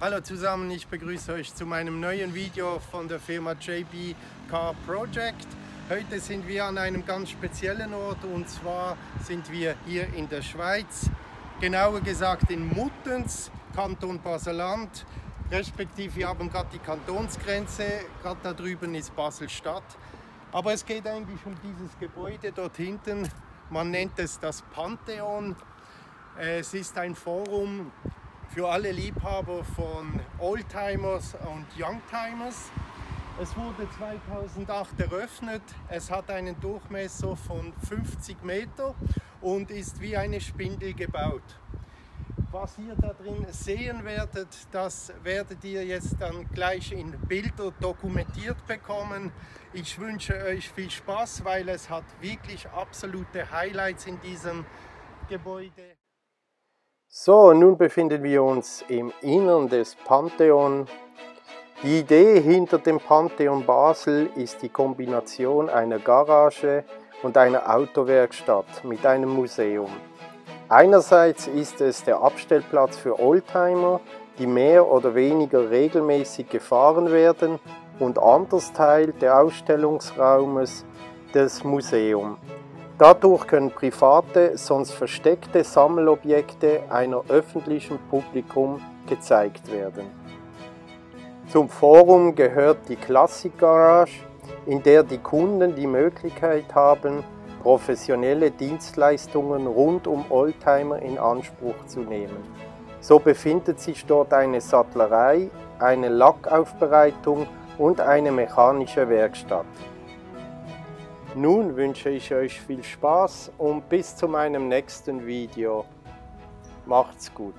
Hallo zusammen, ich begrüße euch zu meinem neuen Video von der Firma JB Car Project. Heute sind wir an einem ganz speziellen Ort und zwar sind wir hier in der Schweiz, genauer gesagt in Muttens, Kanton Baseland, respektive wir haben gerade die Kantonsgrenze, gerade da drüben ist Basel-Stadt. Aber es geht eigentlich um dieses Gebäude dort hinten, man nennt es das Pantheon. Es ist ein Forum für alle Liebhaber von Oldtimers und Youngtimers. Es wurde 2008 eröffnet. Es hat einen Durchmesser von 50 Meter und ist wie eine Spindel gebaut. Was ihr da drin sehen werdet, das werdet ihr jetzt dann gleich in Bilder dokumentiert bekommen. Ich wünsche euch viel Spaß, weil es hat wirklich absolute Highlights in diesem Gebäude. So, nun befinden wir uns im Innern des Pantheon. Die Idee hinter dem Pantheon Basel ist die Kombination einer Garage und einer Autowerkstatt mit einem Museum. Einerseits ist es der Abstellplatz für Oldtimer, die mehr oder weniger regelmäßig gefahren werden und anders Teil der Ausstellungsraumes des Museums. Dadurch können private, sonst versteckte Sammelobjekte einer öffentlichen Publikum gezeigt werden. Zum Forum gehört die Classic Garage, in der die Kunden die Möglichkeit haben, professionelle Dienstleistungen rund um Oldtimer in Anspruch zu nehmen. So befindet sich dort eine Sattlerei, eine Lackaufbereitung und eine mechanische Werkstatt. Nun wünsche ich euch viel Spaß und bis zu meinem nächsten Video. Macht's gut.